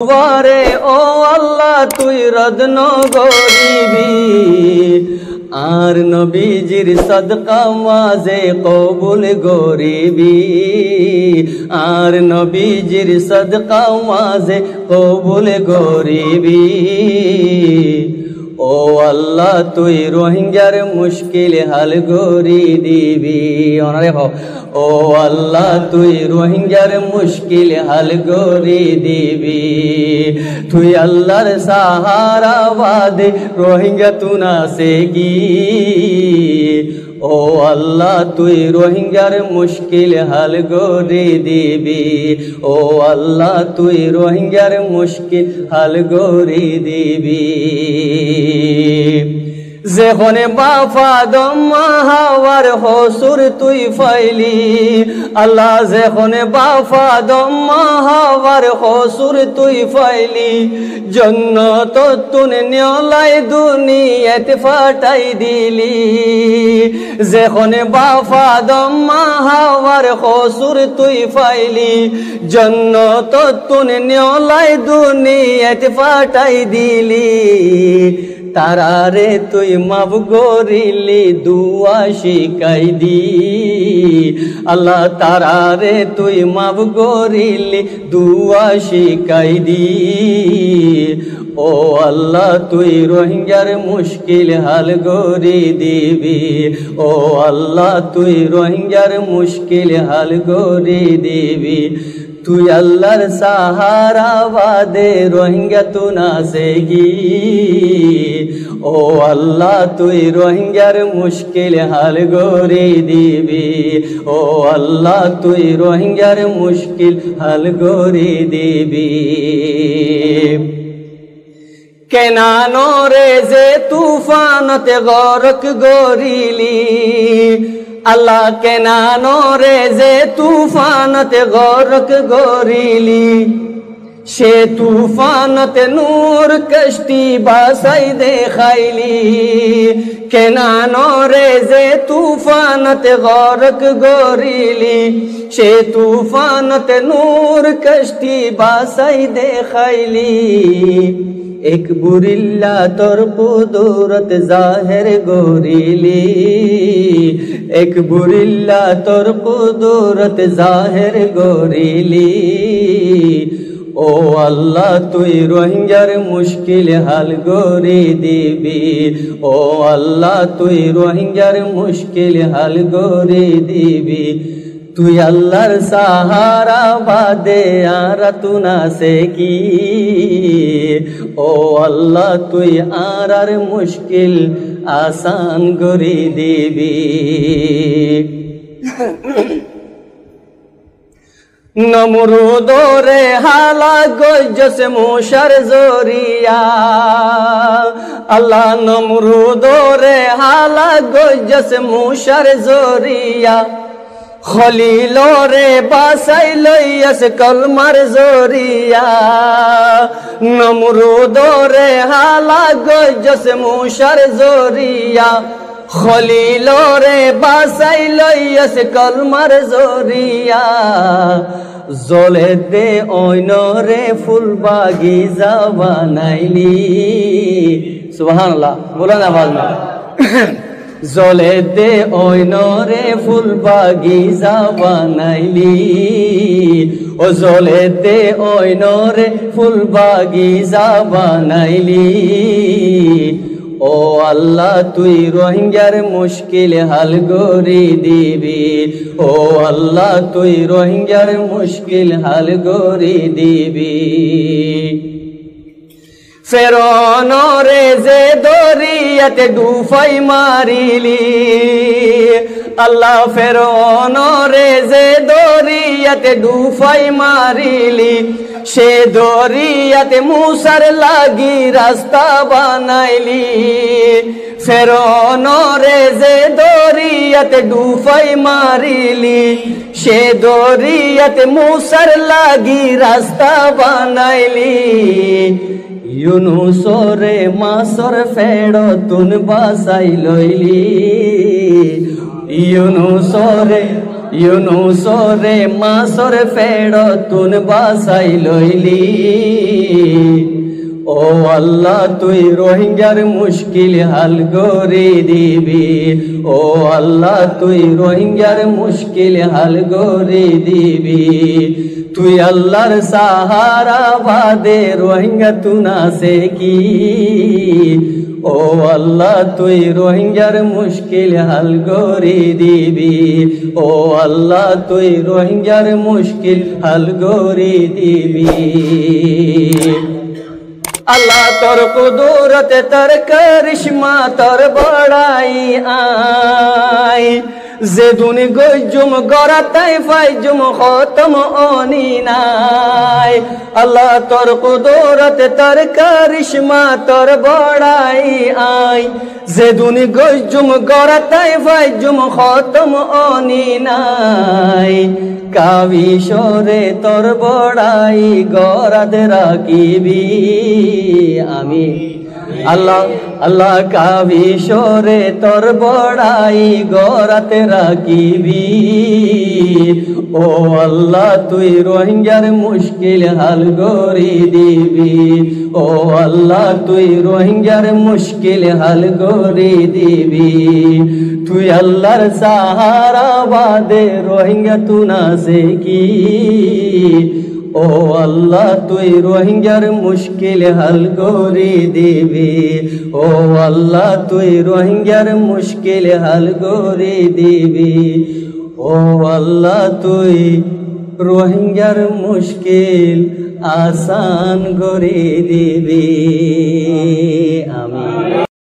ওরে ও আল্লাহ তুই রদন গরিবি আর নবীজির সদকা মাঝে কবুল গরিবি আর নবীজির সদকা মাঝে কবুল গরিবি ও আল্লাহ, তুই রোহিঙ্গার মুশকিল হাল গরি দিবি। অনারে ভাব ও আল্লাহ, তুই রোহিঙ্গার মুশকিল হাল গরি দিবি। তুই আল্লাহর সাহারা বাদে রোহিঙ্গা তুনা সে গি ও আল্লাহ, তুই রোহিঙ্গার মুশকিল হাল গরি দিবি। ও আল্লাহ, তুই রোহিঙ্গার মুশকিল হাল গরি দিবি। যেখনে বাফা দমাহাওয়ার হসুর তুই ফাইলি আল্লাহ, যেখনে বাফা দমাহাওয়ার হসুর তুই ফাইলি জন্নত তুন নিয়লাই দুনিয়াতে ফাটাই দিলি। যেখন বাফা দম্মা হাওয়ার খসুর তুই ফাইলি। জন্নত তুন নিয়লাই দুনিয়াত ফাটাই দিলি। তারারে তুই মাফ গরিলি দুয়া শিকাই দি। আল্লাহ তারারে তুই মাফ গরিলি দুয়া শিকাই দি। ও আল্লাহ, তুই রোহিঙ্গার মুশকিল হাল গরি দিবি। ও আল্লাহ, তুই রোহিঙ্গার মুশকিল হাল গরি দিবি। তুই আল্লাহর সাহারা বাদে রোহিঙ্গা তু না সেগি ও আল্লাহ, তুই রোহিঙ্গার মুশকিল হাল গরি দিবি। ও আল্লাহ, তুই রোহিঙ্গার মুশকিল হাল গরি দিবি। কেনানো রে যে তুফানতে গরক গরিলি আল্লাহ কেনানো রে যে তুফানতে গরক গরিলি, সে তুফানতে নূর কষ্টি বাসাই দেখাইলি। কেনানো রে যে তুফানতে গরক গরিলি, সে তুফানতে নূর কষ্টি বাসাই দেখাইলি। এক বুরিল্লা তোর কুদরত জাহের গরিলি এক বুরিল্লা তোর কুদরত জাহের গরিলি ও আল্লাহ তুই রোহিঙ্গার মুশকিল হাল গরি দিবি ও আল্লাহ তুই রোহিঙ্গার মুশকিল হাল গরি দিবি তুই আল্লাহর সাহারা বাদে আর তুনা সে কি? ও আল্লাহ, তুই আর আর মুশকিল আসান গরি দিবি। নমরুদরে হালা গজস মুশার জরিয়া। আল্লাহ নমরুদরে হালা গজস মুশার জরিয়া। খলিলরে বাসাই লইয়াস কলমার জরিয়া। নমরুদরে হালা গজস মুশার জরিয়া। খলিলরে বাসাই লইয়াস কলমার জরিয়া। জলে দে ঐনরে ফুল বাগিজা বানাইলি সুবহানাল্লাহ, বলেন আওয়াজ না জলে দে ঐনরে ফুল বাগিজা বানাইলি ও জলে দে ঐনরে ফুল বাগিজা বানাইলি ও আল্লাহ, তুই রোহিঙ্গার মুশকিল হাল গরি দিবি। ও আল্লাহ, তুই রোহিঙ্গার মুশকিল হাল গরি দিবি। ফেরন যে দরিয়াতে ডুফাই মারিলি। আল্লাহ ফেরন রে যে দরিয়াতে ডুফাই মারিলি। সে দরিয়াতে মুসার লাগি রাস্তা বানাইলি। ফেরন রে যে দরিয়াতে ডুফাই মারিলি। সে দরিয়াতে মুসার লাগি রাস্তা বানাইলি। ইউনুসরে মাসর ফেড় তুন বাসাই লইলি। ইউনুসরে ইউনুসরে মাসর ফেড় তুন বাসাই লইলি। ও আল্লাহ, তুই রোহিঙ্গার মুশকিল হাল গরি দিবি। ও আল্লাহ, তুই রোহিঙ্গার মুশকিল হাল গরি দিবি। তুই আল্লাহর সাহারা বাদে রোহিঙ্গা তুনা সে কি? ও আল্লাহ, তুই রোহিঙ্গার মুশকিল হাল গরি দিবি। ও আল্লাহ, তুই রোহিঙ্গার মুশকিল হাল গরি দিবি। আল্লাহ তোর কুদুরতে তোর করিশ্মা তোর বড়াই আই যে দুনি গজুম তাই ফাইজুম খতম অনি নাই। আল্লাহ তোর কুদরত তোর করিশ্মা তোর বড়াই আই। যে দুনি গজুম তাই ফাইজুম খতম অনি নাই। কাবিশরে তোর বড়াই গরাদ রাখিবি আমি। আল্লাহ আল্লাহ কাবিশরে তোর বড়াই গরাত রাখিবি ও আল্লাহ তুই রোহিঙ্গার মুশকিল হাল গরি দিবি ও আল্লাহ তুই রোহিঙ্গার মুশকিল হাল গরি দিবি তুই আল্লাহর সাহারা বাদে রোহিঙ্গা তু না সে কি ও আল্লাহ, তুই রোহিঙ্গার মুশকিল হাল করে দিবি। ও আল্লাহ, তুই রোহিঙ্গার মুশকিল হাল করে দিবি। ও আল্লাহ, তুই রোহিঙ্গার মুশকিল আসান করে দিবি। আমি